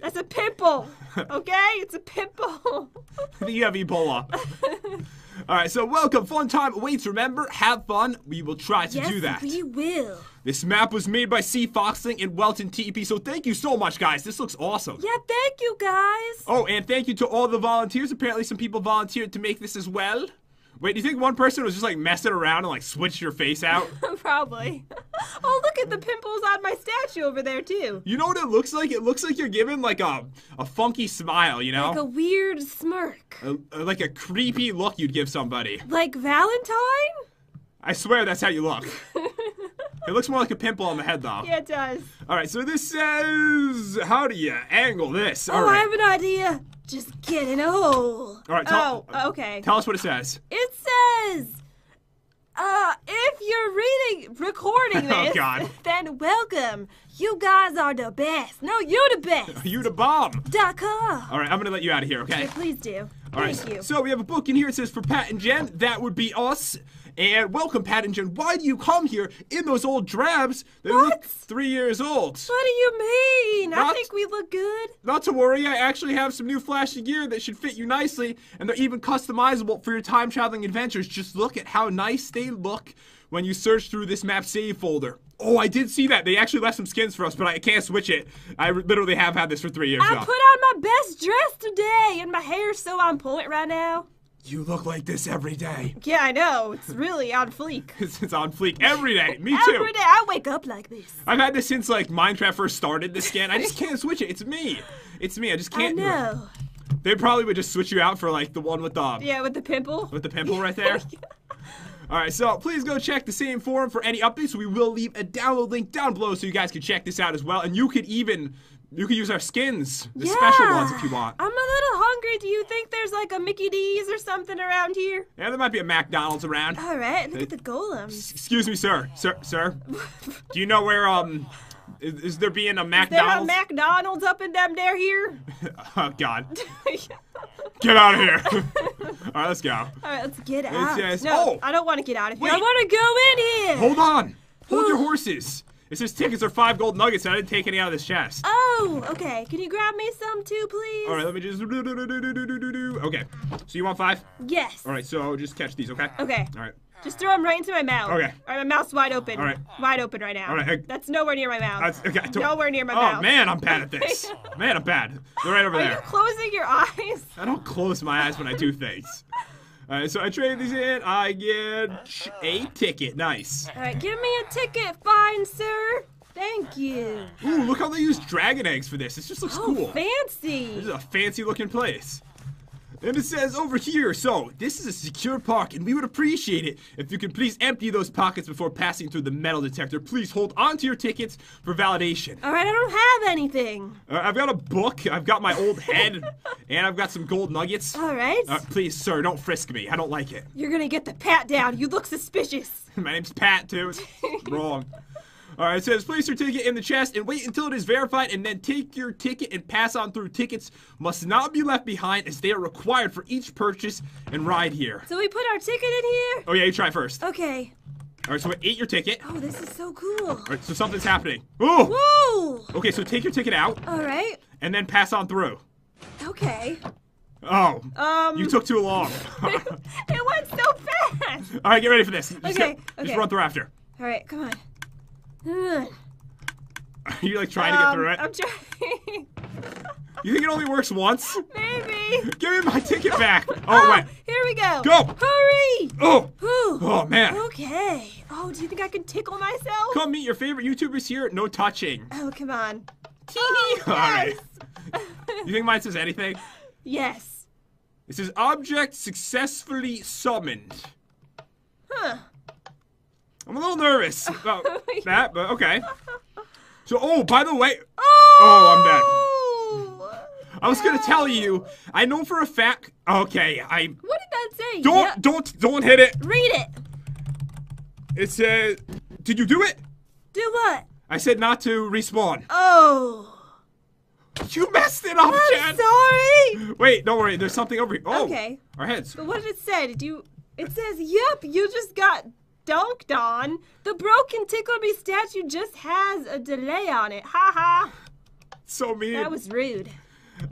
That's a pimple. Okay? It's a pimple. you have Ebola. All right, so welcome. Fun time awaits. Remember, have fun. We will try to yes, do that. we will. This map was made by C Foxling and Welton TP, so thank you so much, guys. This looks awesome. Yeah, thank you guys. Oh, and thank you to all the volunteers. Apparently, some people volunteered to make this as well. Wait, do you think one person was just like messing around and like switched your face out? Probably. Oh, look at the pimples on my statue over there too. You know what it looks like? It looks like you're giving like a a funky smile, you know? Like a weird smirk. A- a- like a creepy look you'd give somebody. Like Valentine? I swear that's how you look. it looks more like a pimple on the head, though. Yeah, it does. All right, so this says, how do you angle this? Oh, All oh, I have an idea. Just get in a all right. Tell, oh, okay. tell us what it says. It says, uh, if you're reading, recording Oh, this, God. then welcome. You guys are the best. No, you're the best. You the bomb. Dot com. All right, I'm gonna let you out of here, okay? Yeah, please do. All right. Thank you. So we have a book in here. It says for Pat and Jen. That would be us. And welcome, Pat and Jen. Why do you come here in those old drabs that look three years old? What do you mean? I think we look good. Not to worry, I actually have some new flashy gear that should fit you nicely, and they're even customizable for your time traveling adventures. Just look at how nice they look when you search through this map save folder. Oh, I did see that. They actually left some skins for us, but I can't switch it. I literally have had this for three years I now. put on my best dress today, and my hair's so on point right now. You look like this every day. Yeah, I know. It's really on fleek. It's, it's on fleek every day. Me too. Every day I wake up like this. I've had this since like Minecraft first started. This skin, I just can't switch it. It's me. It's me. I just can't. do it. know. They probably would just switch you out for like the one with the um, Yeah, with the pimple. with the pimple right there. All right, so please go check the same forum for any updates. We will leave a download link down below so you guys can check this out as well, and you could even you could use our skins, the special ones if you want. I'm a little hungry. Do you think there's like a Mickey D's or something around here? Yeah, there might be a McDonald's around. All right, look at the golems. Excuse me, sir, sir, sir. Do you know where um is, is there being a McDonald's? There a McDonald's? Up in them there here? oh God, get out of here! All right, let's go. All right, let's get out. says- no, oh! I don't want to get out of here. I want to go in here. Hold on, hold your horses. It says tickets are five gold nuggets. and I didn't take any out of this chest. Oh, okay. Can you grab me some too, please? All right, let me just. Okay, so you want five? Yes. All right, so just catch these, okay? Okay. All right. Just throw them right into my mouth. Okay. All right, my mouth's wide open. All right. Wide open right now. All right, I- That's nowhere near my mouth. That's, okay. Nowhere near my oh, mouth. Oh man, I'm bad at this. man, I'm bad. They're right over there. Are you closing your eyes? I don't close my eyes when I do things. All right, so I trade these in. I get a ticket. Nice. All right, give me a ticket, fine sir. Thank you. Ooh, look how they use dragon eggs for this. This just looks cool. Oh, cool. fancy. This is a fancy looking place. And it says over here, so this is a secure park, and we would appreciate it if you could please empty those pockets before passing through the metal detector. Please hold onto your tickets for validation. All right, I don't have anything. Uh, I've got a book, I've got my old head, and I've got some gold nuggets. All right. Uh, please, sir, don't frisk me. I don't like it. You're gonna get the pat down. You look suspicious. My name's Pat, too. It's wrong. All right, it says place your ticket in the chest and wait until it is verified, and then take your ticket and pass on through. Tickets must not be left behind as they are required for each purchase and ride here. So we put our ticket in here? Oh yeah, you try first. Okay. All right, so ate your ticket. Oh, this is so cool. All right, so something's happening. Oh. Whoa! Okay, so take your ticket out All right. and then pass on through. Okay. Oh. Um. You took too long. it went so fast. All right, get ready for this. Just, Okay, go- just run through after. All right, come on. Are you like trying to get Um, through it? I'm trying. You think it only works once? Maybe. Give me my ticket back. Oh, Oh, wait. here we go. Go. Hurry. Oh. Whew. Oh man. Okay. Oh, do you think I can tickle myself? Come meet your favorite YouTubers here. No touching. Oh, come on. All right. yes. You think mine says anything? yes. It says object successfully summoned. Huh. I'm a little nervous about that, but okay. So, oh, by the way, Oh, oh I'm dead. I was gonna tell you. I know for a fact. Okay, I What did that say? don't don't don't hit it. Read it. It says, did you do it? Do what? I said not to respawn. Oh. You messed it up, I'm Jen. sorry. Wait, don't worry. There's something over here. Oh, Okay. Our heads. But what did it say? Did you? It says, "Yep, you just got dunked on. The broken Tickle Me statue just has a delay on it. Ha ha." so mean. That was rude.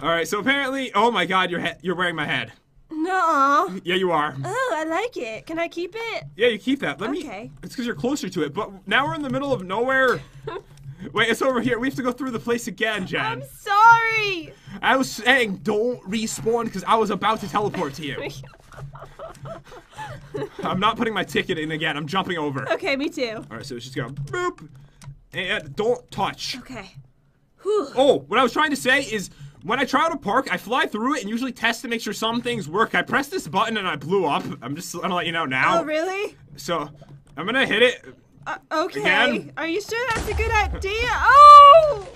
All right, so apparently, oh my God, you're he- you're wearing my head. No. Yeah, you are. Oh, I like it. Can I keep it? Yeah, you keep that. Let me. Okay. It's because you're closer to it. But now we're in the middle of nowhere. Wait, it's over here. We have to go through the place again, Jen. I'm sorry. I was saying don't respawn because I was about to teleport to you. I'm not putting my ticket in again. I'm jumping over. okay, me too. All right, so it's just go boop, and don't touch. Okay. Whew. Oh, what I was trying to say is when I try out a park, I fly through it and usually test to make sure some things work. I pressed this button and I blew up. I'm just gonna let you know now. Oh, really? So I'm gonna hit it. Uh, okay. Again? Are you sure that's a good idea? Oh!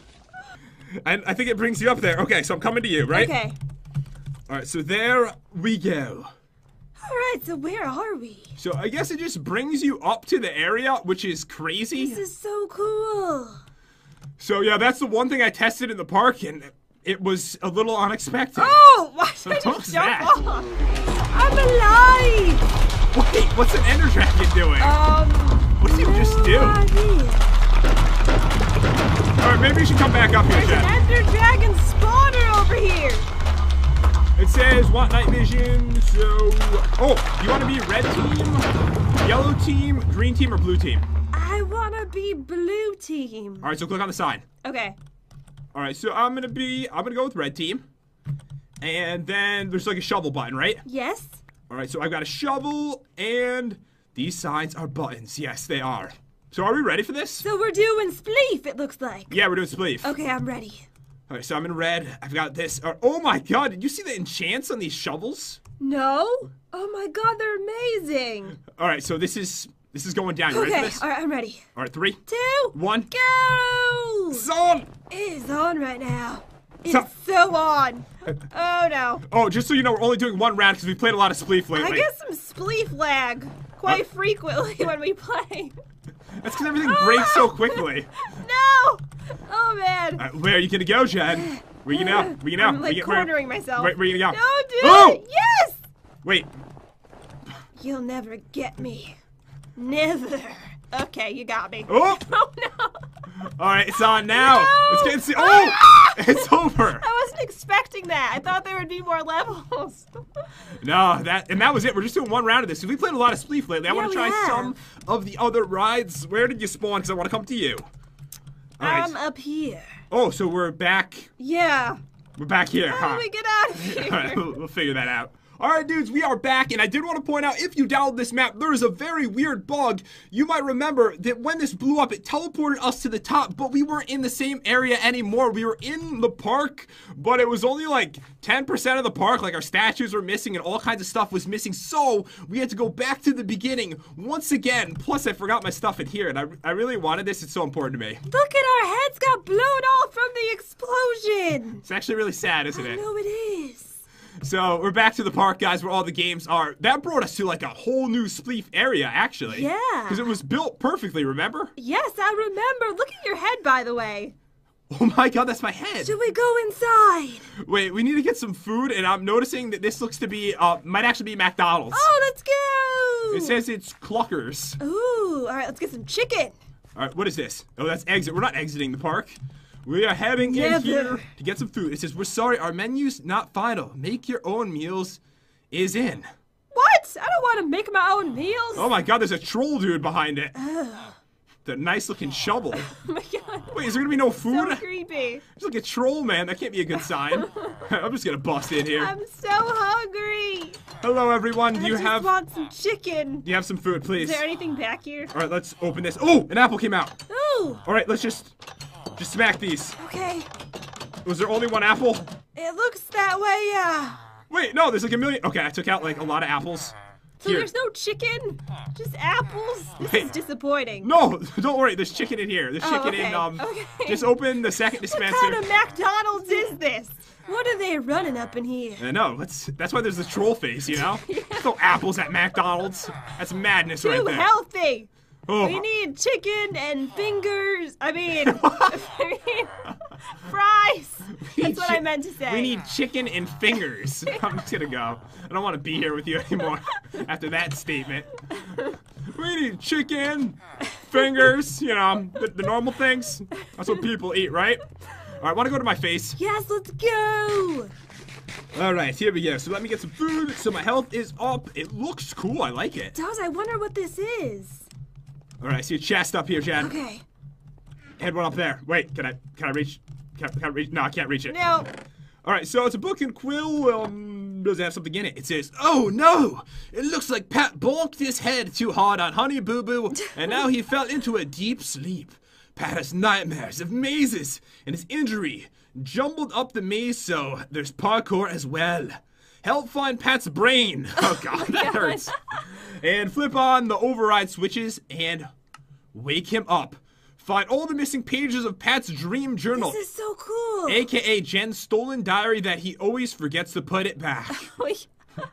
And I think it brings you up there. Okay, so I'm coming to you, right? Okay. All right, so there we go. All right, so where are we? So I guess it just brings you up to the area, which is crazy. This is so cool. So yeah, that's the one thing I tested in the park, and it was a little unexpected. Oh, why did I just jump that? off? I'm alive. Wait, what's an Ender Dragon doing? Um. what did you just do? no All idea. right, maybe you should come back up here, There's an Ender Dragon spawner over here. It says want night vision. So, oh, you want to be red team, yellow team, green team, or blue team? I wanna be blue team. All right, so click on the sign. Okay. All right, so I'm gonna be, I'm gonna go with red team, and then there's like a shovel button, right? Yes. All right, so I've got a shovel, and these signs are buttons. Yes, they are. So are we ready for this? So we're doing spleef. It looks like. Yeah, we're doing spleef. Okay, I'm ready. All right, so I'm in red. I've got this. uh, oh my god, did you see the enchants on these shovels? No. Oh my God, they're amazing. All right, so this is this is going down. You ready Okay. this? All right, I'm ready. All right, three, two, one, go! It's on. It is on right now. It's So- so on. Oh no. Oh, just so you know, we're only doing one round because we played a lot of spleef lately. I get some spleef lag quite Uh, frequently when we play. That's because everything breaks so quickly. No! Oh man. Right, where are you gonna go, Jen? Where you gonna? Where you gonna? I'm like where you, where- cornering myself. Where, where you gonna go? No, dude! Oh! Yes! Wait. You'll never get me. Never. Okay, you got me. Oh! Oh no! All right, it's on now. No! It's getting. Se- oh! it's over. I wasn't expecting that. I thought there would be more levels. No, that and that was it. We're just doing one round of this. We played a lot of Spleef lately. I Yeah, want to try have. some of the other rides. Where did you spawn? Because I want to come to you. All right. I'm up here. oh, so we're back. Yeah. We're back here, How huh? do we get out of here? All right, we'll, we'll figure that out. All right, dudes, we are back, and I did want to point out if you download this map, there is a very weird bug. You might remember that when this blew up, it teleported us to the top, but we weren't in the same area anymore. We were in the park, but it was only like 10% of the park. Like our statues were missing, and all kinds of stuff was missing. So we had to go back to the beginning once again. Plus, I forgot my stuff in here, and I, I really wanted this. It's so important to me. Look at our heads got blown off from the explosion. It's actually really sad, isn't I it? know it is. So we're back to the park, guys, where all the games are. That brought us to like a whole new Spleef area, actually. Yeah. Because it was built perfectly, remember? Yes, I remember. Look at your head, by the way. Oh my god, that's my head. Should we go inside? Wait, we need to get some food, and I'm noticing that this looks to be, uh, might actually be McDonald's. Oh, let's go. It says it's Cluckers. Ooh, all right, let's get some chicken. All right, what is this? Oh, that's exit. We're not exiting the park. We are heading in Never. here to get some food. It says, we're sorry, our menu's not final. Make your own meals is in. What? I don't want to make my own meals. Oh my god, there's a troll dude behind it. The nice looking shovel. Oh my god. Wait, is there gonna be no food? So creepy. There's like a troll man. That can't be a good sign. I'm just gonna bust in here. I'm so hungry. Hello, everyone. Do I you just have want some chicken. do you have some food, please? Is there anything back here? All right, let's open this. Oh, an apple came out. Ooh. All right, let's just just smack these. Okay. Was there only one apple? It looks that way, yeah. Wait, no. There's like a million. Okay, I took out like a lot of apples. So Here. there's no chicken, just apples. This Wait. is disappointing. No, don't worry. There's chicken in here. There's Oh, chicken okay, in um. okay. Just open the second dispenser. What kind of McDonald's is this? What are they running up in here? I know. That's that's why there's the troll face. You know. There's no apples at McDonald's. That's madness Too right there. Too healthy. Oh. We need chicken and fingers. I mean, I mean, fries. That's what I meant to say. We need chicken and fingers. I'm just gonna go. I don't want to be here with you anymore after that statement. We need chicken, fingers, you know, the, the normal things. That's what people eat, right? All right, want to go to my face? Yes, let's go. All right, here we go. So let me get some food. So my health is up. It looks cool. I like it. Does I wonder what this is? All right, I see a chest up here, Jen. Okay. Head one up there. Wait, can I can I reach? Can, I- can I reach? No, I can't reach it. No. All right, so it's a book and quill. Um, does it have something in it? It says, "Oh no! It looks like Pat bonked his head too hard on Honey Boo Boo, and now he fell into a deep sleep. Pat has nightmares of mazes, and his injury jumbled up the maze. So there's parkour as well. Help find Pat's brain. Oh god, that hurts. And flip on the override switches and wake him up. Find all the missing pages of Pat's dream journal This is so cool. aka Jen's stolen diary that he always forgets to put it back. Oh, Wait.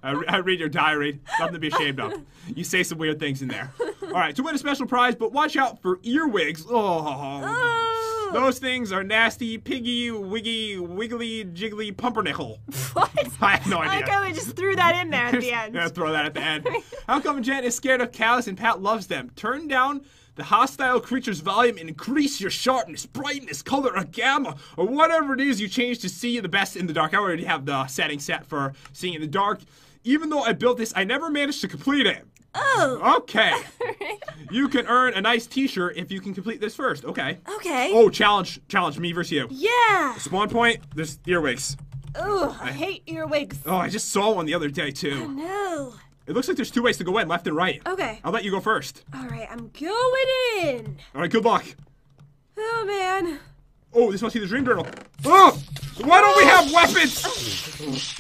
I, re- I read your diary, nothing to be ashamed of. You say some weird things in there. All right, to win a special prize, but watch out for earwigs. Oh, Oh. Those things are nasty, piggy, wiggy, wiggly, jiggly pumpernickel. What? I have no I like idea. how they just threw that in there at the end. Yeah, throw that at the end. How come Jen is scared of cows and Pat loves them? Turn down the hostile creature's volume and increase your sharpness, brightness, color, or gamma, or whatever it is you change to see the best in the dark. I already have the setting set for seeing in the dark. Even though I built this, I never managed to complete it. Oh. Okay. you can earn a nice t-shirt if you can complete this first. Okay. Okay. Oh, challenge, challenge me versus you. Yeah. Spawn point, there's earwigs. Ugh, I hate earwigs. Oh, I just saw one the other day too. Oh, no. It looks like there's two ways to go in, left and right. Okay. I'll let you go first. All right, I'm going in. All right, good luck. Oh man. Oh, this must be the dream journal. Oh, why don't we have weapons?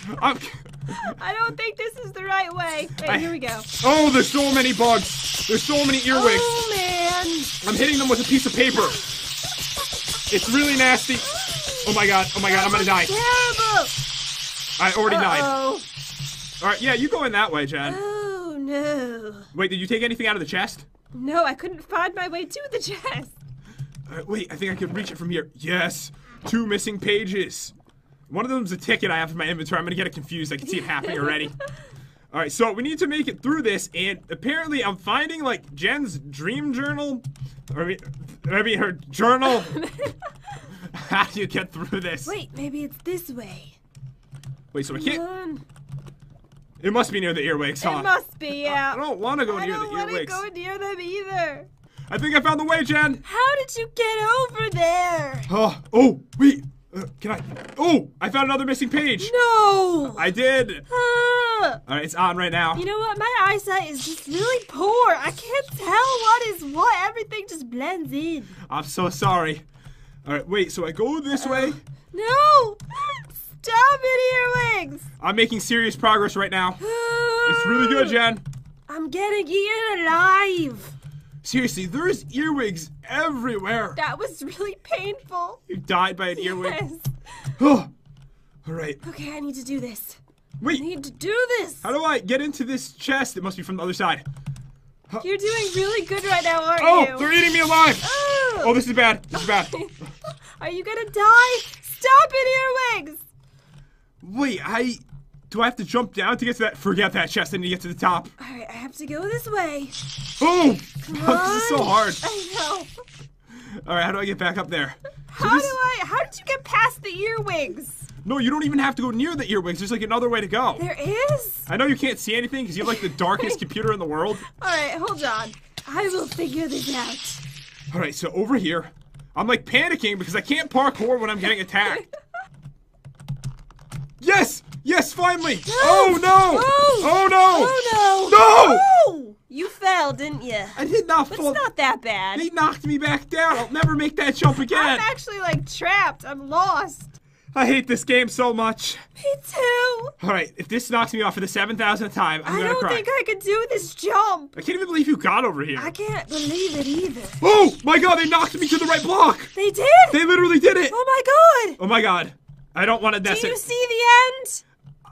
Oh. I'm- I don't think this is the right way. Wait, I- here we go. oh, there's so many bugs. There's so many earwigs. Oh man. I'm hitting them with a piece of paper. It's really nasty. Oh my god. Oh my god. I'm gonna die. Terrible. I already died. Oh. All right. Yeah, you go in that way, Jen. Oh no. Wait, did you take anything out of the chest? No, I couldn't find my way to the chest. Uh, wait, I think I can reach it from here. Yes. Two missing pages. One of them's a ticket I have in my inventory. I'm gonna get it confused. I can see it happening already. All right, so we need to make it through this, and apparently I'm finding like Jen's dream journal, or I mean, I mean her journal. How do you get through this? Wait, maybe it's this way. Wait, so I can't. on. It must be near the earwigs, huh? It must be, yeah. I don't want to go near the earwigs. I don't want to go near them either. I think I found the way, Jen. How did you get over there? Oh, oh, wait. Uh, can I? Oh, I found another missing page. No. I did. Ah. All right, it's on right now. You know what? My eyesight is just really poor. I can't tell what is what. Everything just blends in. I'm so sorry. All right, wait. So I go this way. No! Stop it, earwigs! I'm making serious progress right now. It's really good, Jen. I'm getting eaten alive. Seriously, there's earwigs everywhere. That was really painful. You died by an earwig. Yes. Oh. All right. Okay, I need to do this. Wait. I need to do this. How do I get into this chest? It must be from the other side. You're doing really good right now, aren't Oh, you? they're eating me alive. Oh. Oh, this is bad. This is bad. Are you gonna die? Stop it, earwigs! Wait, I. Do I have to jump down to get to that? Forget that chest. I need to get to the top. All right, I have to go this way. Oh! this is so hard. I know. All right, how do I get back up there? So How this- do I? How did you get past the earwigs? No, you don't even have to go near the earwigs. There's like another way to go. There is. I know you can't see anything because you have like the darkest computer in the world. All right, hold on. I will figure this out. All right, so over here, I'm like panicking because I can't parkour when I'm getting attacked. yes, yes, finally. Oh no! Oh! oh no! Oh no! No! Oh! You fell, didn't you? I did not It's fall. not that bad. They knocked me back down. I'll never make that jump again. I'm actually like trapped. I'm lost. I hate this game so much. Me too. All right, if this knocks me off for the seven thousandth time, I'm I gonna cry. I don't think I could do this jump. I can't even believe you got over here. I can't believe it either. Oh my god, they knocked me to the right block. They did. They literally did it. oh my god. Oh my god. I don't want to Do mess you it. see the end?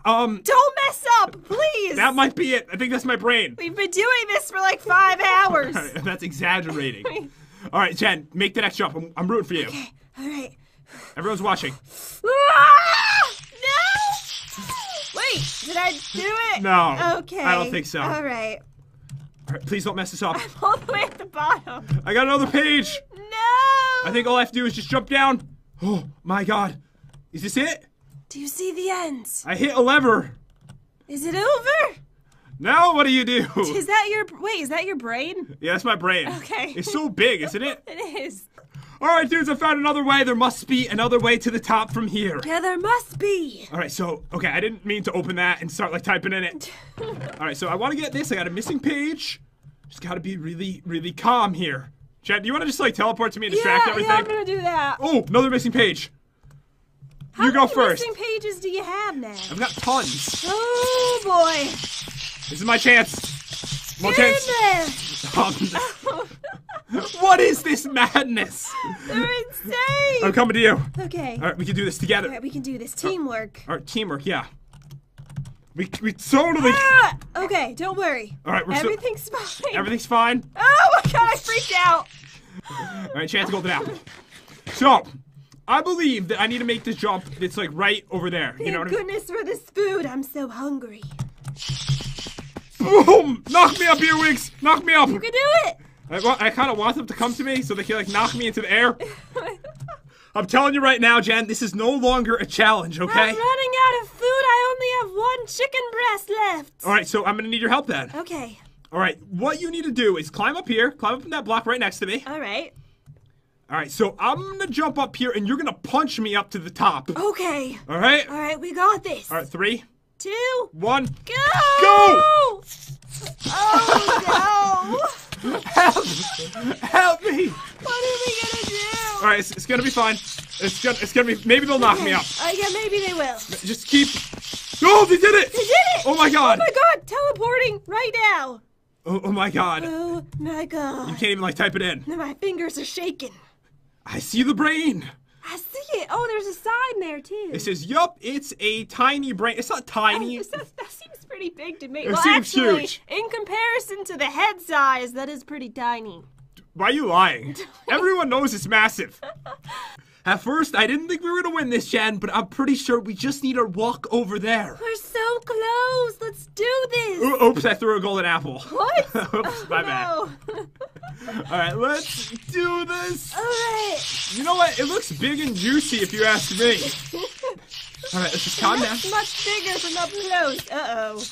Um, Don't mess up, please. that might be it. I think that's my brain. We've been doing this for like five hours. that's exaggerating. All right, Jen, make the next jump. I'm, I'm rooting for you. okay. All right. Everyone's watching. Ah! No! Wait, did I do it? No, Okay. I don't think so. All right. All right, please don't mess this up. I'm all the way at the bottom. I got another page. No! I think all I have to do is just jump down. Oh my god. Is this it? Do you see the ends? I hit a lever. Is it over? Now what do you do? Is that your wait? Is that your brain? Yeah, that's my brain. Okay. It's so big, isn't it? It is. All right, dudes, I found another way. There must be another way to the top from here. Yeah, there must be. All right, so okay, I didn't mean to open that and start like typing in it. All right, so I want to get this. I got a missing page. Just got to be really, really calm here. Chad, do you want to just like teleport to me and distract yeah, everything? yeah, I'm gonna do that. Oh, another missing page. How you go first. How many pages do you have now? I've got tons. Oh boy. This is my chance. One Get in chance. there. Um, what is this madness? They're insane. I'm coming to you. Okay. All right, we can do this together. All right, we can do this. Teamwork. All right, teamwork, yeah. We, we totally. Ah! Okay, don't worry. All right, we're so- Everything's fine. Everything's fine. Oh my god, I freaked out. All right, chance to golden apple. So, I believe that I need to make this jump that's like right over there. You know Thank what I mean? goodness for this food. I'm so hungry. Boom! Knock me up, earwigs! Knock me up! You can do it. I, I kind of want them to come to me so they can like knock me into the air. I'm telling you right now, Jen, this is no longer a challenge, okay? I'm running out of food. I only have one chicken breast left. All right, so I'm gonna need your help then. Okay. All right, what you need to do is climb up here, climb up in that block right next to me. All right. All right, so I'm gonna jump up here and you're gonna punch me up to the top. Okay. All right? All right, we got this. All right, three, two, one, Go. Go! Oh no! help! Help me! What are we gonna do? All right, it's, it's gonna be fine. It's gonna, it's gonna be. Maybe they'll knock me up. Uh, yeah, maybe they will. Just keep. Oh, they did it! They did it! Oh my god! Oh my god! Teleporting right now. Oh, oh my god! Oh my god! You can't even like type it in. My fingers are shaking. I see the brain. I see it. Oh, there's a sign there too. It says, "Yup, it's a tiny brain. It's not tiny. Oh, that, that seems pretty big to me. It well, seems actually, huge. in comparison to the head size, that is pretty tiny. Why are you lying? Everyone knows it's massive." At first, I didn't think we were gonna win this, Jen, but I'm pretty sure we just need to walk over there. We're so close. Let's do this. Ooh, Oops, I threw a golden apple. What? Oops, my bad. no. All right, let's do this. All right. You know what? It looks big and juicy if you ask me. All right, let's just calm down. Much bigger from up close. Uh oh.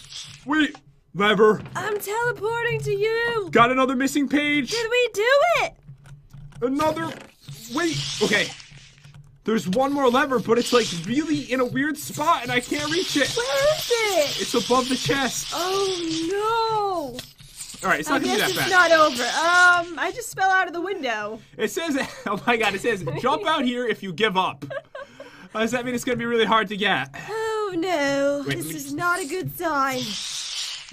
Wait, lever. I'm teleporting to you. Got another missing page. Did we do it? Another. Wait. Okay. There's one more lever, but it's like really in a weird spot, and I can't reach it. Where is it? It's above the chest. Oh no. All right, it's I not gonna be guess it's bad. not over. Um, I just fell out of the window. It says, oh my god, it says, jump out here if you give up. Uh, does that mean it's gonna be really hard to get? Oh no, Wait, this is not a good sign.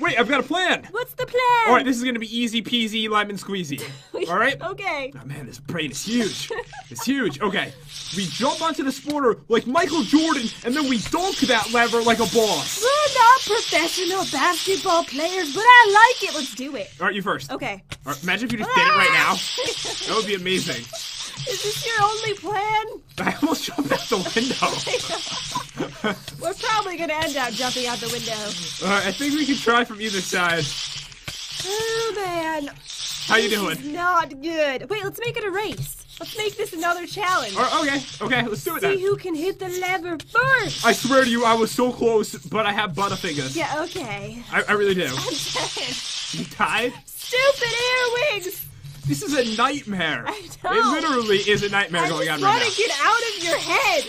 Wait, I've got a plan. What's the plan? All right, this is gonna be easy peasy lemon squeezy. All right. Okay. Oh man, this brain is huge. It's huge. Okay, we jump onto the sporter like Michael Jordan, and then we dunk that lever like a boss. We're not professional basketball players, but I like it. Let's do it. All right, you first. Okay. right, imagine if you just did it right now. Ah! That would be amazing. Is this your only plan? I almost jumped out the window. We're probably gonna end up jumping out the window. All right, I think we can try from either side. Oh man. How you This doing? is not good. Wait, let's make it a race. Let's make this another challenge. All right, okay, okay, let's do it See then. who can hit the lever first. I swear to you, I was so close, but I have butterfingers. Yeah, okay. I, I really do. I'm dead. You tied? Stupid earwigs! This is a nightmare. I know. It literally is a nightmare I going just on want right to get out of your head.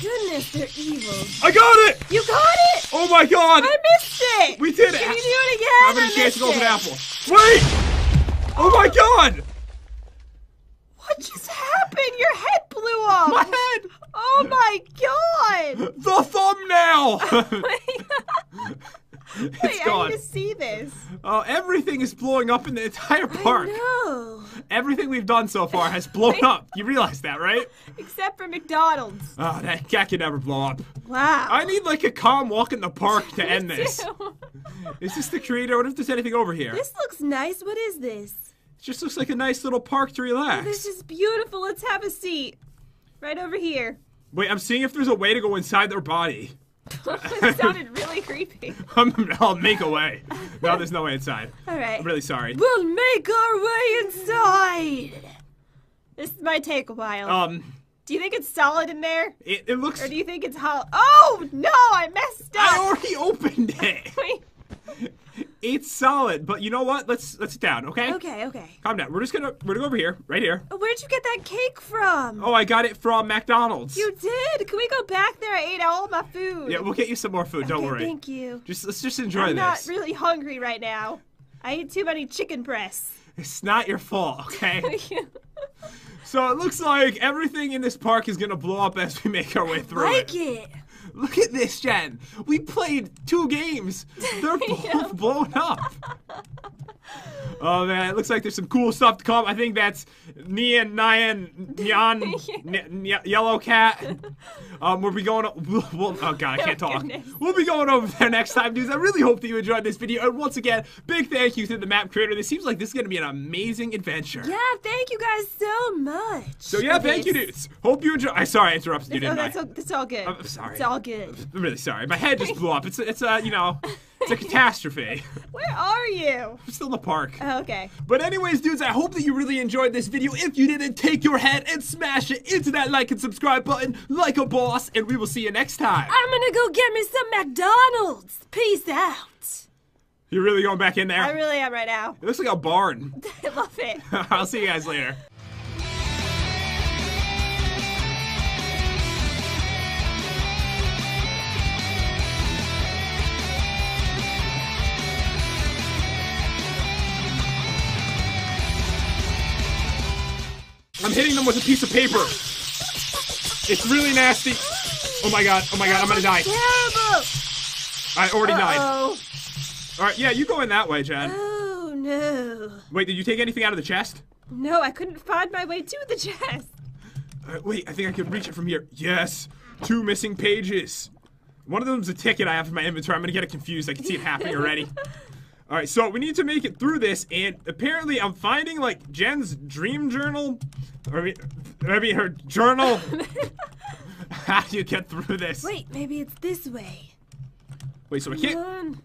Goodness, they're evil. I got it! You got it! Oh my god! I missed it! We did it! Can you do it again? Having I a chance to go an apple. Wait! Oh my god! What just happened? Your head blew off! My head! Oh my god! The thumbnail! Wait, it's I gone. need to see this. Oh, everything is blowing up in the entire park. No. Everything we've done so far has blown up. You realize that, right? Except for McDonald's. Oh, that cat can never blow up. Wow. I need like a calm walk in the park to end this. Is this the creator? What if there's anything over here? This looks nice. What is this? It just looks like a nice little park to relax. This is beautiful. Let's have a seat. Right over here. Wait, I'm seeing if there's a way to go inside their body. it sounded really creepy. I'll make a way. No, there's no way inside. All right. I'm really sorry. We'll make our way inside. This might take a while. Um, Do you think it's solid in there? It, it looks. Or do you think it's hollow? Oh, no, I messed up. I already opened it. Wait. It's solid, but you know what? Let's let's sit down, okay? Okay, okay. Calm down. We're just gonna we're gonna go over here, right here. Oh, Where'd you get that cake from? Oh, I got it from McDonald's. You did? Can we go back there? I ate all my food. Yeah, we'll get you some more food. Don't worry. Thank you. Just let's just enjoy this. I'm not really hungry right now. I ate too many chicken breasts. It's not your fault, okay? so it looks like everything in this park is gonna blow up as we make our way through like it. it. Look at this, Jen. We played two games. They're both blown up. Oh man, it looks like there's some cool stuff to come. I think that's Nian, Nyan, Nyan, Yellow Cat. Um, we'll be going. We'll, we'll, oh god, I can't Oh, talk. goodness. We'll be going over there next time, dudes. I really hope that you enjoyed this video. And once again, big thank you to the map creator. This seems like this is gonna be an amazing adventure. Yeah, thank you guys so much. So yeah, thank you, dudes. Hope you enjoy. I sorry I interrupted you, Oh, didn't that's I? all, that's all good. I'm sorry. It's all good. I'm really sorry. My head just blew up. It's a, it's a you know, it's a catastrophe. Where are you? I'm still in the park. Oh, okay. But anyways, dudes, I hope that you really enjoyed this video. If you didn't, take your head and smash it into that like and subscribe button like a boss, and we will see you next time. I'm gonna go get me some McDonald's. Peace out. You're really going back in there? I really am right now. it looks like a barn. I love it. I'll see you guys later. Hitting them with a piece of paper. It's really nasty. Oh my god, oh my god, I'm gonna die. Terrible. I already died. Oh. Alright, yeah, you go in that way, Jen. Oh no. Wait, did you take anything out of the chest? No, I couldn't find my way to the chest. Uh, wait, I think I can reach it from here. Yes, two missing pages. One of them's a ticket I have in my inventory. I'm gonna get it confused. I can see it happening already. All right, so we need to make it through this, and apparently I'm finding like Jen's dream journal, or I mean, her journal. How do you get through this? Wait, maybe it's this way. Wait, so I Come can't.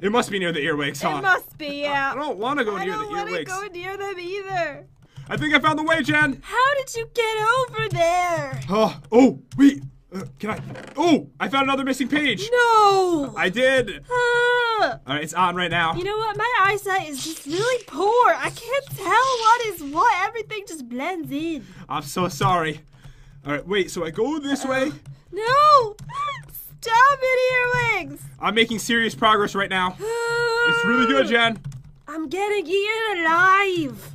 It must be near the earwigs, huh? It must be, yeah. I don't want to go I near the earwigs. I don't want to go near them either. I think I found the way, Jen. How did you get over there? Oh, oh, wait. Uh, can I? Oh, I found another missing page. No. I did. Ah. All right, it's on right now. You know what? My eyesight is just really poor. I can't tell what is what. Everything just blends in. I'm so sorry. All right, wait. So I go this way. No! Stop it, earwigs! I'm making serious progress right now. It's really good, Jen. I'm getting eaten alive.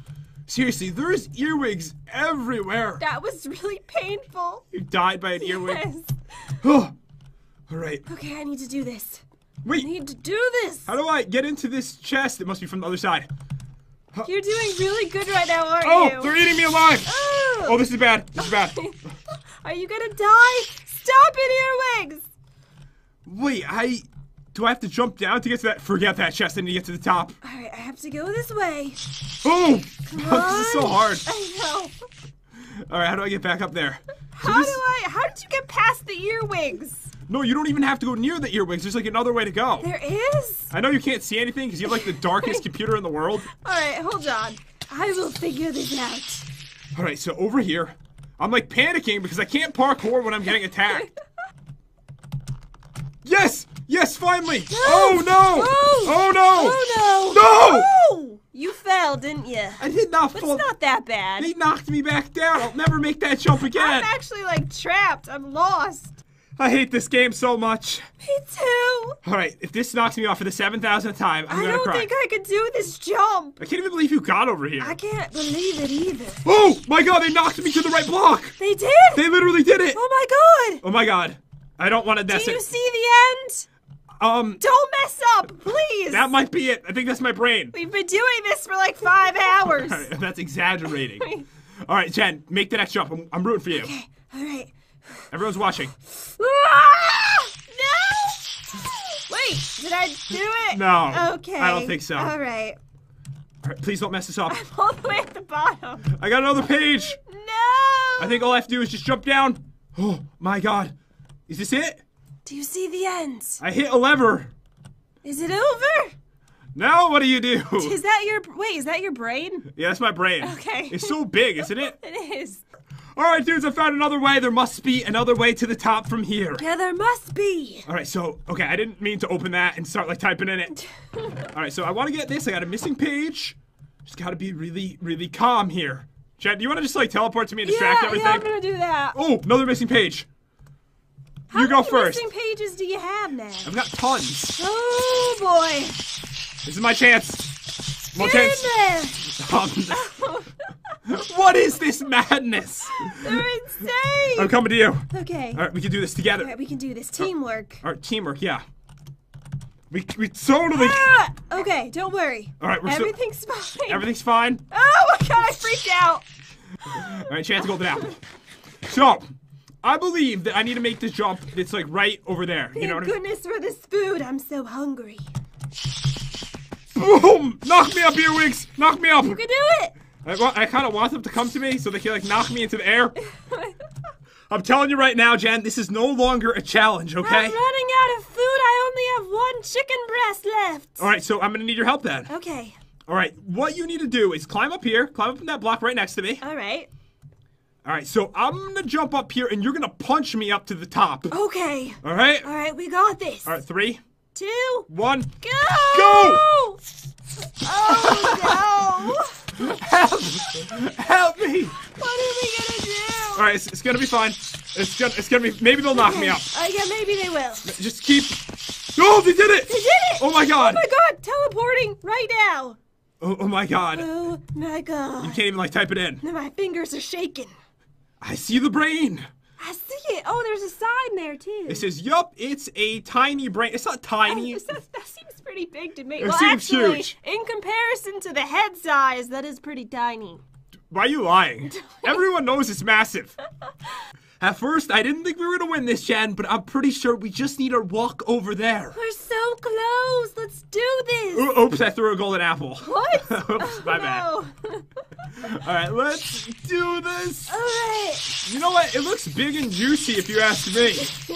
Seriously, there's earwigs everywhere. That was really painful. You died by an earwig. Yes. Oh. All right. Okay, I need to do this. Wait. I need to do this. How do I get into this chest? It must be from the other side. You're doing really good right now, aren't Oh, you? they're eating me alive. Oh. Oh, this is bad. This is bad. Are you gonna die? Stop it, earwigs! Wait, I. Do I have to jump down to get to that? Forget that chest. I need to get to the top. All right, I have to go this way. Oh! this is so hard. I know. All right, how do I get back up there? So How this- do I? How did you get past the earwigs? No, you don't even have to go near the earwigs. There's like another way to go. There is. I know you can't see anything because you have like the darkest computer in the world. All right, hold on. I will figure this out. All right, so over here, I'm like panicking because I can't parkour when I'm getting attacked. yes, yes, finally. Oh no! Oh! oh no! Oh no! No! Oh! You fell, didn't you? I did not But fall. it's not that bad. They knocked me back down. I'll never make that jump again. I'm actually like trapped. I'm lost. I hate this game so much. Me too. All right, if this knocks me off for the seven thousandth time, I'm I gonna cry. I don't think I could do this jump. I can't even believe you got over here. I can't believe it either. Oh my god, they knocked me to the right block. They did. They literally did it. oh my god. Oh my god. I don't want to Do you it. see the end? Um, Don't mess up, please. that might be it. I think that's my brain. We've been doing this for like five hours. that's exaggerating. All right, Jen, make the next jump. I'm, I'm rooting for you. Okay, all right. Everyone's watching. Ah! No! Wait, did I do it? No, Okay. I don't think so. All right. All right, please don't mess this up. I'm all the way at the bottom. I got another page. No! I think all I have to do is just jump down. Oh my god. Is this it? Do you see the ends? I hit a lever. Is it over? Now what do you do? Is that your wait? Is that your brain? Yeah, that's my brain. Okay. It's so big, isn't it? It is. All right, dudes, I found another way. There must be another way to the top from here. Yeah, there must be. All right, so okay, I didn't mean to open that and start like typing in it. All right, so I want to get this. I got a missing page. Just got to be really, really calm here. Chad, do you want to just like teleport to me and distract yeah, everything? yeah, I'm gonna do that. Oh, another missing page. How you go first. How many pages do you have now? I've got tons. Oh boy. This is my chance. More Get in chance. there. Um, what is this madness? They're insane. I'm coming to you. Okay. All right, we can do this together. All right, we can do this. Teamwork. All right, teamwork, yeah. We, we totally. Ah! Okay, don't worry. All right, we're so- Everything's fine. Everything's fine. Oh my god, I freaked out. All right, chance to golden apple. So, I believe that I need to make this jump that's like right over there. You know Thank what I mean? goodness for this food. I'm so hungry. Boom! Knock me up, earwigs! Knock me up! You can do it. I, wa- I kind of want them to come to me so they can like knock me into the air. I'm telling you right now, Jen, this is no longer a challenge, okay? I'm running out of food. I only have one chicken breast left. All right, so I'm gonna need your help then. Okay. All right, what you need to do is climb up here, climb up in that block right next to me. All right. All right, so I'm gonna jump up here and you're gonna punch me up to the top. Okay. All right? All right, we got this. All right, three, two, one, Go. Go! Oh no! help! Help me! What are we gonna do? All right, it's, it's gonna be fine. It's gonna, it's gonna be. Maybe they'll knock me up. Uh, yeah, maybe they will. Just keep. Oh, they did it! They did it! Oh my god! Oh my god! Teleporting right now. Oh, oh my god! Oh my god! You can't even like type it in. My fingers are shaking. I see the brain. I see it. Oh, there's a sign there too. It says, "Yup, it's a tiny brain. It's not tiny. Oh, that, that seems pretty big to me. It well, seems actually, huge. in comparison to the head size, that is pretty tiny. Why are you lying? Everyone knows it's massive." At first, I didn't think we were gonna win this, Jen, but I'm pretty sure we just need to walk over there. We're so close. Let's do this. Oops, I threw a golden apple. What? Oops, my oh, bad. All right, let's do this. All right. You know what? It looks big and juicy if you ask me.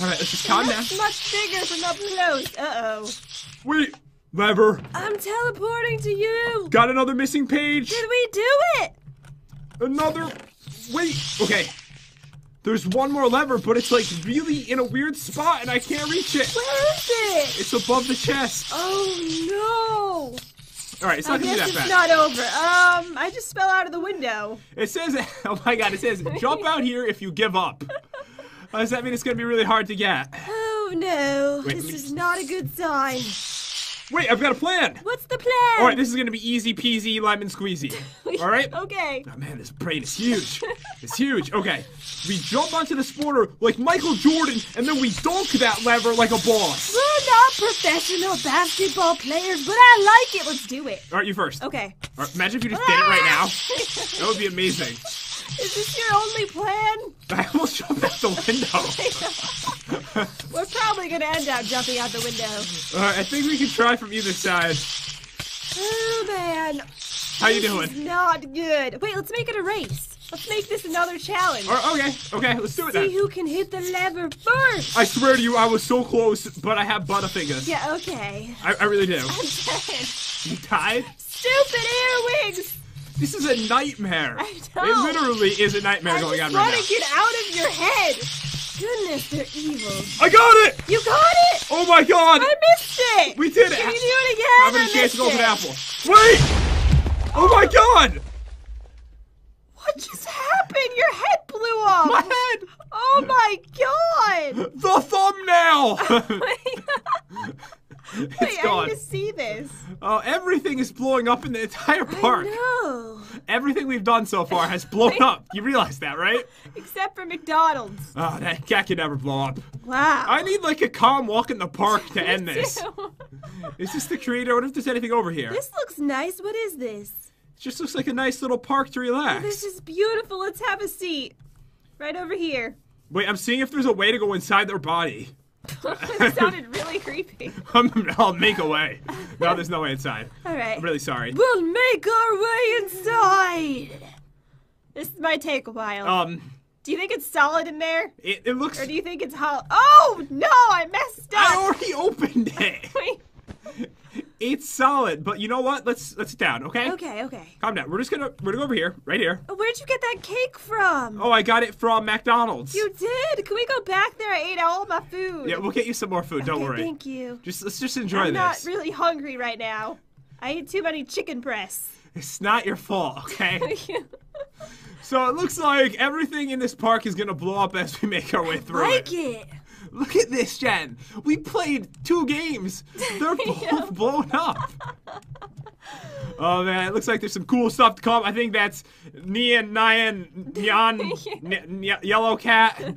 All right, let's just calm down. Much bigger from up close. Uh oh. Wait, lever. I'm teleporting to you. Got another missing page. Did we do it? Another. Wait. Okay. There's one more lever, but it's like really in a weird spot, and I can't reach it. Where is it? It's above the chest. Oh no. All right, it's I not gonna guess that it's bad. not over. Um, I just fell out of the window. It says, oh my god, it says, jump out here if you give up. Uh, does that mean it's gonna be really hard to get? Oh no, Wait, this is not a good sign. Wait, I've got a plan. What's the plan? All right, this is gonna be easy peasy lemon squeezy. All right. Okay. Oh man, this brain is huge. It's huge. Okay, we jump onto the sporter like Michael Jordan, and then we dunk that lever like a boss. We're not professional basketball players, but I like it. Let's do it. All right, you first. Okay. All right, imagine if you just did it right now. That would be amazing. Is this your only plan? I almost jumped out the window. Probably gonna end up jumping out the window. All right, I think we can try from either side. Oh man. How you This doing? is not good. Wait, let's make it a race. Let's make this another challenge. All right, okay, okay, let's do it See then. who can hit the lever first. I swear to you, I was so close, but I have butterfingers. Yeah, okay. I, I really do. I'm dead. You died? Stupid earwigs! This is a nightmare. I know. It literally is a nightmare I going on want right to get out of your head. Goodness, they're evil. I got it! You got it! Oh my god! I missed it! We did it! Can you do it again? Having I a chance to go an apple. Wait! Oh my god! What just happened? Your head blew off! My head! Oh my god! The thumbnail! Oh Wait, it's I gone. need to see this. Oh, everything is blowing up in the entire park. No. Everything we've done so far has blown up. You realize that, right? Except for McDonald's. Oh, that cat can never blow up. Wow. I need like a calm walk in the park to end this. Is this the creator? What if there's anything over here? This looks nice. What is this? It just looks like a nice little park to relax. This is beautiful. Let's have a seat. Right over here. Wait, I'm seeing if there's a way to go inside their body. it sounded really creepy. I'll make a way. No, there's no way inside. All right. I'm really sorry. We'll make our way inside. This might take a while. Um, do you think it's solid in there? it, it looks. Or do you think it's hollow? Oh, no, I messed up. I already opened it. Wait. It's solid, but you know what? Let's let's sit down, okay? Okay, okay. Calm down. We're just gonna we're gonna go over here, right here. Oh, Where'd you get that cake from? Oh, I got it from McDonald's. You did? Can we go back there? I ate all my food. Yeah, we'll get you some more food. Don't worry. Thank you. Just let's just enjoy this. I'm not really hungry right now. I ate too many chicken breasts. It's not your fault, okay? so it looks like everything in this park is gonna blow up as we make our way through like it. it. Look at this, Jen. We played two games. They're both blown up. Oh man, it looks like there's some cool stuff to come. I think that's Nian, Nyan, Nyan, Yellow Cat.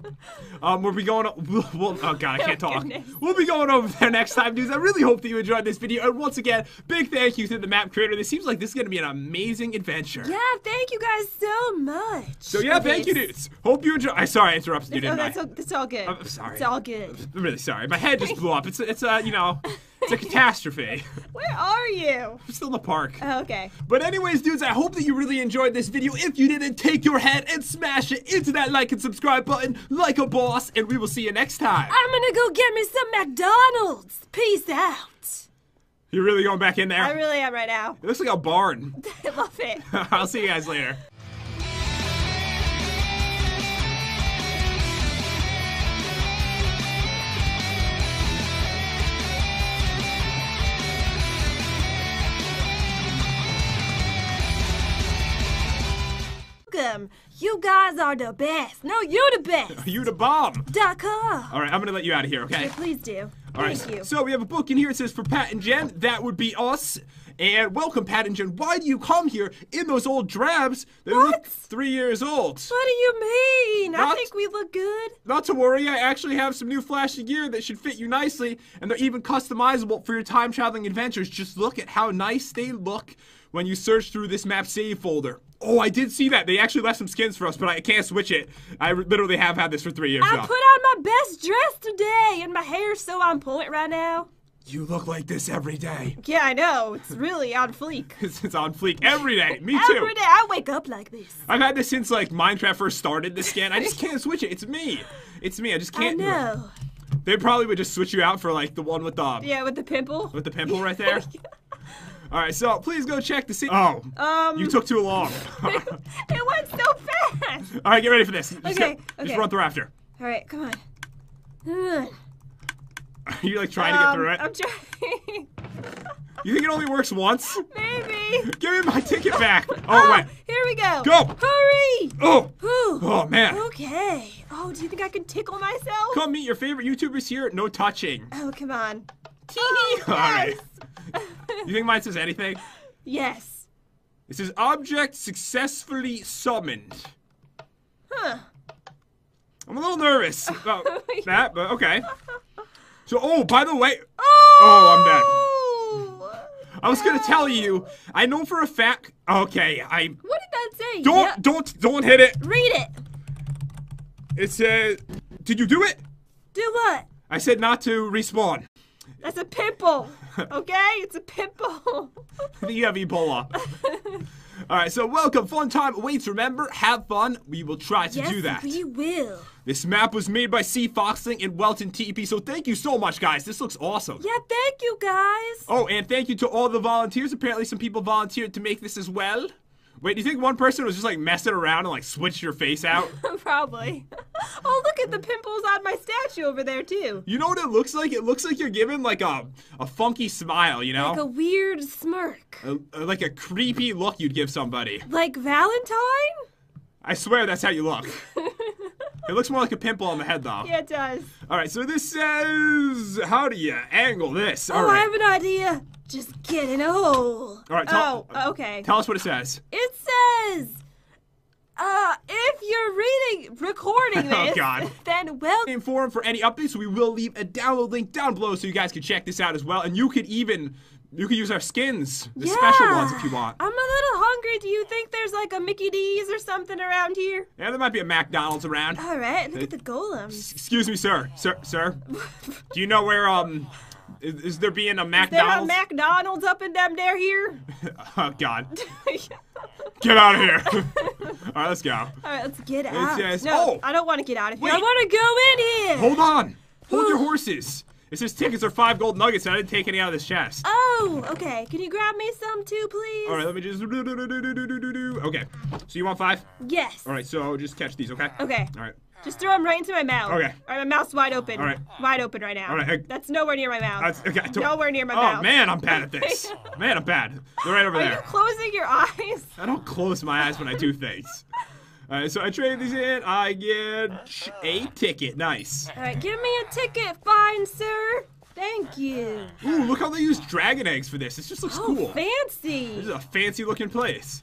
Um, we'll be going. We'll, we'll, oh god, I can't Oh, talk. goodness. We'll be going over there next time, dudes. I really hope that you enjoyed this video. And once again, big thank you to the map creator. This seems like this is gonna be an amazing adventure. Yeah, thank you guys so much. So yeah, thank you, dudes. Hope you enjoy. I sorry I interrupted you, Oh, didn't that's I? all, that's all good. I'm sorry. It's all good. I'm really sorry. My head just blew up. It's it's a you know, it's a catastrophe. Where are you? I'm still in the park. Oh, okay. But anyways, dudes, I hope that you really enjoyed this video. If you didn't, take your head and smash it into that like and subscribe button like a boss, and we will see you next time. I'm gonna go get me some McDonald's. Peace out. You're really going back in there? I really am right now. it looks like a barn. I love it. I'll see you guys later. Welcome. You guys are the best. No, you're the best. You're the bomb. Dot com. All right, I'm gonna let you out of here, okay? Yeah, please do. All right. Thank you. So we have a book in here. It says for Pat and Jen. That would be us. And welcome, Pat and Jen. Why do you come here in those old drabs that look three years old? what do you mean? I think we look good. Not to worry, I actually have some new flashy gear that should fit you nicely, and they're even customizable for your time traveling adventures. Just look at how nice they look when you search through this map save folder. Oh, I did see that. They actually left some skins for us, but I can't switch it. I literally have had this for three years I now. put on my best dress today, and my hair's so on point right now. You look like this every day. Yeah, I know. It's really on fleek. It's, on fleek every day. Me too. Every day I wake up like this. I've had this since like Minecraft first started. This skin, I just can't switch it. It's me. It's me. I just can't. do it. know. They probably would just switch you out for like the one with the Yeah, with the pimple. with the pimple right there. Oh All right, so please go check the see. Oh, Um, you took too long. it went so fast. All right, get ready for this. Just, Okay, get- just run through after. All right, come on. Ugh. Are you like trying to get Um, through it? I'm trying. You think it only works once? Maybe. Give me my ticket back. Oh wait. Here we go. Go. Hurry. Oh. Whew. Oh man. Okay. Oh, do you think I can tickle myself? Come meet your favorite YouTubers here. No touching. Oh, come on. All right. You think mine says anything? yes. It says object successfully summoned. Huh. I'm a little nervous about that, but okay. So, oh, by the way, Oh, oh I'm dead. I was gonna tell you. I know for a fact. Okay, I What did that say? don't don't don't hit it. Read it. It says, did you do it? Do what? I said not to respawn. That's a pimple. Okay? It's a pimple. You have Ebola. All right, so welcome. Fun time awaits. Remember, have fun. We will try to yes, do that. we will. This map was made by C Foxling and Welton TP, so thank you so much, guys. This looks awesome. Yeah, thank you guys. Oh, and thank you to all the volunteers. Apparently, some people volunteered to make this as well. Wait, do you think one person was just like messing around and like switched your face out? Probably. Oh, look at the pimples on my statue over there too. You know what it looks like? It looks like you're giving like a a funky smile, you know? Like a weird smirk. A- a- like a creepy look you'd give somebody. Like Valentine? I swear that's how you look. it looks more like a pimple on the head, though. Yeah, it does. All right, so this says, how do you angle this? Oh, All oh, I have an idea. Just get in a hole. All right, tell- oh, okay. Tell us what it says. It says, uh, if you're reading, recording this, Oh, God. then well, In forum for any updates, we will leave a download link down below so you guys can check this out as well. And you could even, you could use our skins, the special ones if you want. I'm a little hungry. Do you think there's like a Mickey D's or something around here? Yeah, there might be a McDonald's around. All right, look at the golems. Excuse me, sir. Sir, sir. Do you know where, um, is, is there being a McDonald's? There are McDonald's? Up and them there here. oh, God. Get out of here. All right, let's go. All right, let's get out. says- no, oh. I don't want to get out of here. Wait. I want to go in here. Hold on. Hold your horses. It says tickets are five gold nuggets, and I didn't take any out of this chest. Oh, okay. Can you grab me some too, please? All right, let me just. Okay, so you want five? Yes. All right, so just catch these, okay? Okay. All right. Just throw them right into my mouth. Okay. All right, my mouth's wide open. All right. Wide open right now. All right, I- That's nowhere near my mouth. That's, okay. Nowhere near my oh, mouth. Oh, man, I'm bad at this. man, I'm bad. They're right over Are there. you closing your eyes? I don't close my eyes when I do things. All right, so I trade these in. I get a ticket. Nice. All right, give me a ticket, fine sir. Thank you. Ooh, look how they use dragon eggs for this. This just looks Oh, cool. Fancy. This is a fancy looking place.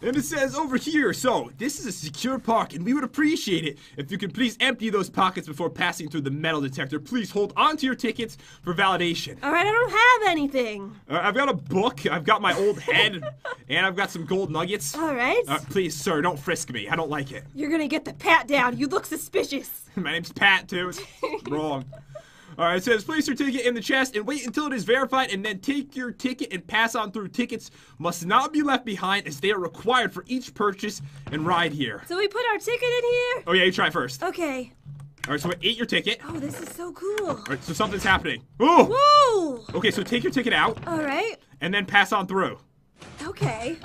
And it says over here, so this is a secure park, and we would appreciate it if you could please empty those pockets before passing through the metal detector. Please hold onto your tickets for validation. All right, I don't have anything. Uh, I've got a book, I've got my old head, and I've got some gold nuggets. All right. Uh, please, sir, don't frisk me. I don't like it. You're gonna get the pat down. You look suspicious. My name's Pat, too. It's wrong. All right, so it says place your ticket in the chest and wait until it is verified, and then take your ticket and pass on through. Tickets must not be left behind as they are required for each purchase and ride here. So we put our ticket in here? Oh yeah, you try first. Okay. Alright, so ate your ticket. Oh, this is so cool. Alright, so something's happening. Ooh! Woo! Okay, so take your ticket out All right. and then pass on through. Okay.